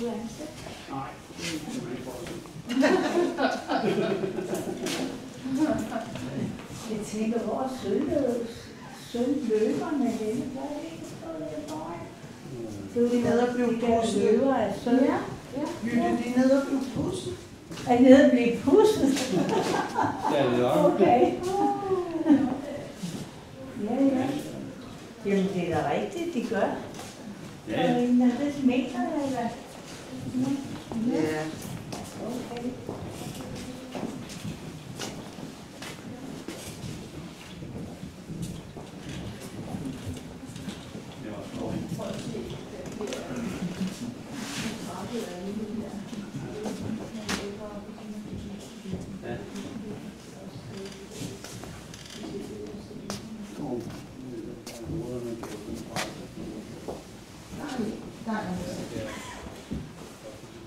du er ansat? Nej, det ikke. Jeg tænker, hvor er sølv, sølvløberne henne? Hvad er det, foran? Det er Nede og blive pusset. løver af sølv. Ja. Lytte, de er nede og blive pusset. Er nede og blive pusset? Ja, det er Okay. Ja, ja. Jamen, det er da rigtigt, de gør. Ja, ja. Karina, det mener jeg da. Ja. Okay. Det var sjovt. Ja.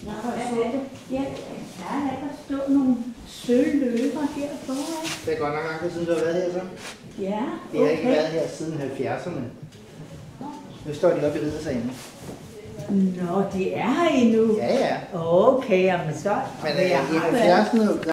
Nå, hvad er det? Ja, der er der stå nogle sølvløber her foran. Det er godt nok lang tid siden, du har været her, så. Ja, Vi har ikke okay. været her siden 70'erne. Nu står de oppe i riddersagen. Nå, de er her endnu. Ja, ja. Okay, jamen så. Men jeg øh, har været- 70'erne,